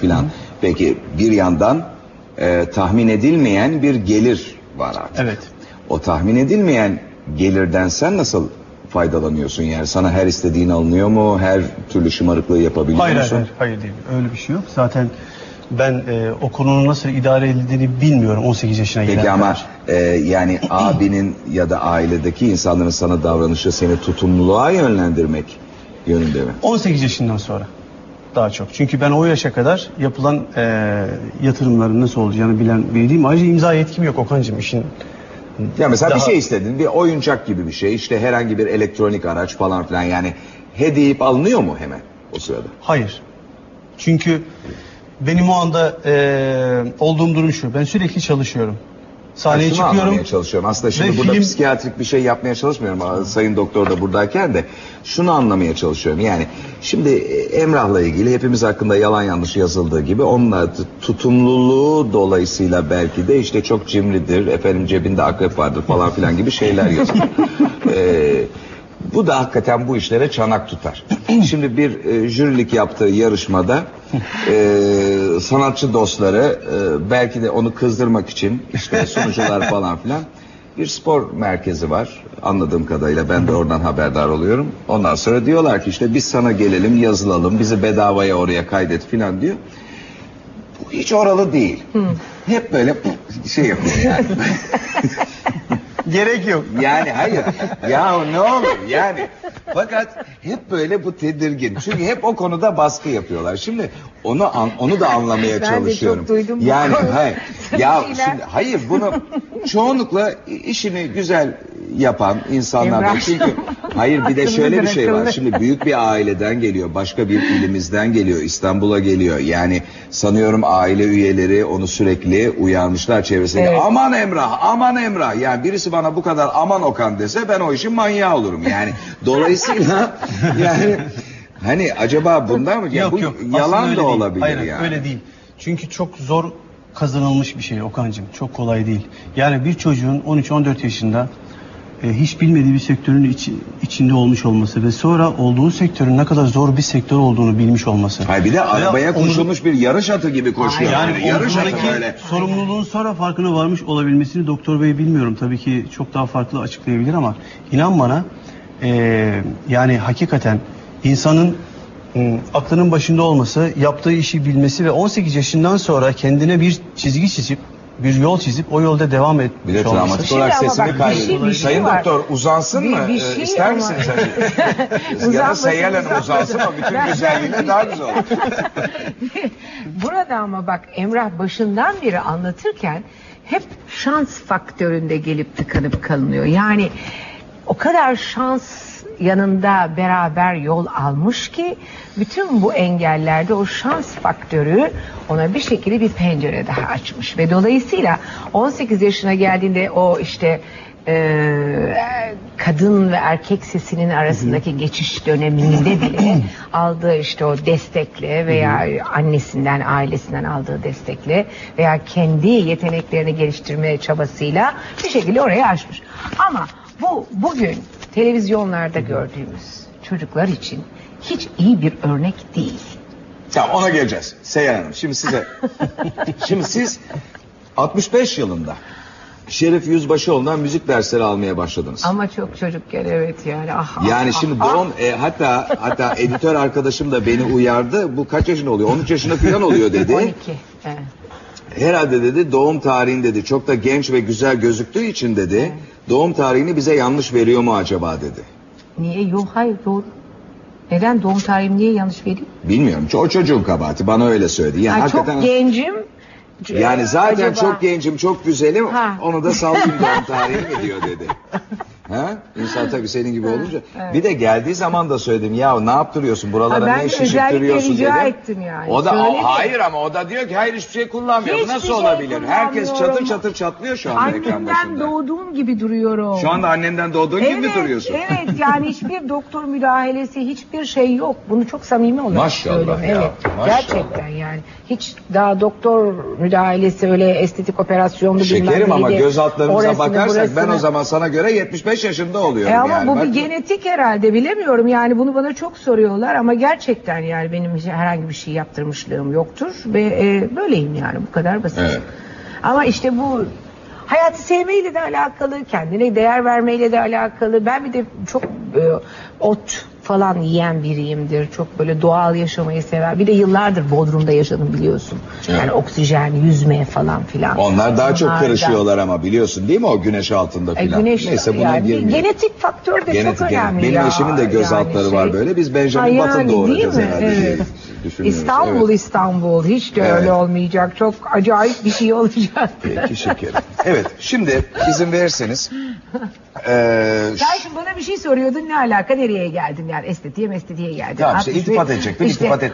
filan. Peki bir yandan e, tahmin edilmeyen bir gelir var artık. Evet. O tahmin edilmeyen gelirden sen nasıl faydalanıyorsun? Yani sana her istediğin alınıyor mu? Her türlü şımarıklığı yapabiliyor Hayır, musun? hayır, hayır değil. Öyle bir şey yok. Zaten ben e, o konunun nasıl idare edildiğini bilmiyorum 18 yaşına Peki gelen ama kadar. e, yani abinin ya da ailedeki insanların sana davranışı seni tutumluluğa yönlendirmek yönünde mi? 18 yaşından sonra daha çok. Çünkü ben o yaşa kadar yapılan e, yatırımların nasıl olacağını bilen biri değilim. Ayrıca imza yetkim yok Okan'cığım işin. Ya mesela bir Daha- şey istedin, bir oyuncak gibi bir şey, işte herhangi bir elektronik araç falan filan yani hediyip alınıyor mu hemen o sırada? Hayır. Çünkü benim o anda e, olduğum durum şu. Ben sürekli çalışıyorum. Sahneye şunu çıkıyorum. anlamaya çalışıyorum. Aslında şimdi Ve burada film- psikiyatrik bir şey yapmaya çalışmıyorum. Aa, Sayın doktor da buradayken de şunu anlamaya çalışıyorum. Yani şimdi e, Emrah'la ilgili hepimiz hakkında yalan yanlış yazıldığı gibi onunla t- tutumluluğu dolayısıyla belki de işte çok cimridir, efendim cebinde akrep vardır falan filan gibi şeyler yazıyor. Ee, bu da hakikaten bu işlere çanak tutar. Şimdi bir e, jürilik yaptığı yarışmada e, sanatçı dostları e, belki de onu kızdırmak için işte sunucular falan filan bir spor merkezi var anladığım kadarıyla ben de oradan haberdar oluyorum. Ondan sonra diyorlar ki işte biz sana gelelim yazılalım bizi bedavaya oraya kaydet filan diyor. Bu hiç oralı değil. Hep böyle şey yapıyor yani. Gerek yok. Yani hayır. Ya ne olur yani. Fakat hep böyle bu tedirgin. Çünkü hep o konuda baskı yapıyorlar. Şimdi onu an- onu da anlamaya Ben de çalışıyorum. çok duydum bu yani hayır. Ya şimdi hayır bunu çoğunlukla işini güzel yapan insanlar var. Çünkü hayır bir de şöyle bir şey var. Şimdi büyük bir aileden geliyor. Başka bir ilimizden geliyor. İstanbul'a geliyor. Yani sanıyorum aile üyeleri onu sürekli uyarmışlar çevresinde. Evet. Aman Emrah, aman Emrah. Yani birisi bana bu kadar aman Okan dese ben o işin manyağı olurum. Yani dolayısıyla yani hani acaba bundan mı? Ya yok bu yok. Yalan da değil. olabilir Hayır, yani. öyle değil. Çünkü çok zor kazanılmış bir şey Okan'cığım. Çok kolay değil. Yani bir çocuğun 13-14 yaşında e, hiç bilmediği bir sektörün içi- içinde olmuş olması ve sonra olduğu sektörün ne kadar zor bir sektör olduğunu bilmiş olması. Hayır bir de arabaya omuz- koşulmuş bir yarış atı gibi koşuyor. Yani yarış atı böyle. sorumluluğun sonra farkına varmış olabilmesini doktor bey bilmiyorum. Tabii ki çok daha farklı açıklayabilir ama inan bana eee, yani hakikaten insanın aklının başında olması, yaptığı işi bilmesi ve 18 yaşından sonra kendine bir çizgi çizip bir yol çizip o yolda devam Bir de etmiş olması. travmatik Şimdi olarak ama sesini bak, bir kaybediyor. şey- bir şey Sayın var. doktor uzansın Bir- mı? bir Ee, şey İster ama- misiniz? ya da Uzanmasın, Seyyan Hanım uzansın o bütün Ben- güzelliğiyle daha güzel olur. Burada ama bak Emrah başından beri anlatırken hep şans faktöründe gelip tıkanıp kalınıyor. Yani o kadar şans yanında beraber yol almış ki bütün bu engellerde o şans faktörü ona bir şekilde bir pencere daha açmış ve dolayısıyla 18 yaşına geldiğinde o işte e, kadın ve erkek sesinin arasındaki geçiş döneminde bile aldığı işte o destekle veya annesinden ailesinden aldığı destekle veya kendi yeteneklerini geliştirme çabasıyla bir şekilde oraya aşmış. Ama bu bugün televizyonlarda gördüğümüz çocuklar için hiç iyi bir örnek değil. Tamam ona geleceğiz. Seyhan Hanım şimdi size. şimdi siz 65 yılında Şerif Yüzbaşıoğlu'ndan müzik dersleri almaya başladınız. Ama çok çocukken evet yani. Ah, Yani ah, şimdi ah, doğum e, hatta hatta editör arkadaşım da beni uyardı. Bu kaç yaşında oluyor? 13 yaşında falan oluyor dedi. 12. Evet. Herhalde dedi doğum tarihini dedi çok da genç ve güzel gözüktüğü için dedi. Doğum tarihini bize yanlış veriyor mu acaba dedi. Niye? Yok hayır doğru. Neden doğum tarihimi niye yanlış vereyim? Bilmiyorum. O çocuğun kabahati bana öyle söyledi. Yani Ay, hakikaten çok gencim. yani zaten Acaba- çok gencim, çok güzelim. Ha. Onu da sallayayım doğum tarihini mi diyor dedi. Ha? İnsan tabii senin gibi olunca. Bir de geldiği zaman da söyledim ya ne yaptırıyorsun buralara Ha, ben ne şişirttiriyorsun dedim. ettim yani. O da Söyledim. hayır ama o da diyor ki hayır hiçbir şey kullanmıyor. Hiçbir Nasıl şey olabilir? Herkes çatır çatır çatlıyor şu anda ekran Annemden başında. doğduğum gibi duruyorum. Şu anda annenden doğduğun gibi mi evet, duruyorsun? Evet yani hiçbir doktor müdahalesi hiçbir şey yok. Bunu çok samimi olarak Maşallah söylüyorum. ya, Evet maşallah. gerçekten yani. Hiç daha doktor müdahalesi öyle estetik operasyonlu Şekerim ama göz altlarımıza bakarsak ben o burasını. zaman sana göre 75 35 yaşında oluyorum E ama yani. bu Bak- bir genetik herhalde bilemiyorum yani bunu bana çok soruyorlar ama gerçekten yani benim herhangi bir şey yaptırmışlığım yoktur ve e, böyleyim yani bu kadar basit. Evet. Ama işte bu hayatı sevmeyle de alakalı, kendine değer vermeyle de alakalı. Ben bir de çok e, ot falan yiyen biriyimdir. Çok böyle doğal yaşamayı sever. Bir de yıllardır Bodrum'da yaşadım biliyorsun. Evet. Yani oksijen, yüzme falan filan. Onlar daha çok Onlar da- karışıyorlar ama biliyorsun değil mi o güneş altında E, filan. güneş Neyse buna yani girmeyelim. genetik faktör de Genetik, çok genetik. önemli Benim ya. eşimin de göz Yani altları şey- var böyle. Biz Benjamin Ha, Button yani doğuracağız herhalde Evet. İstanbul Evet. İstanbul hiç de Evet. öyle olmayacak. Çok acayip bir şey olacak. Peki şekerim. Evet şimdi izin verirseniz. eee, Sen şimdi bana bir şey soruyordun ne alaka nereye geldin yani estetiğe estetiğe geldin. Tamam işte iltifat edecektim. işte- iltifat et.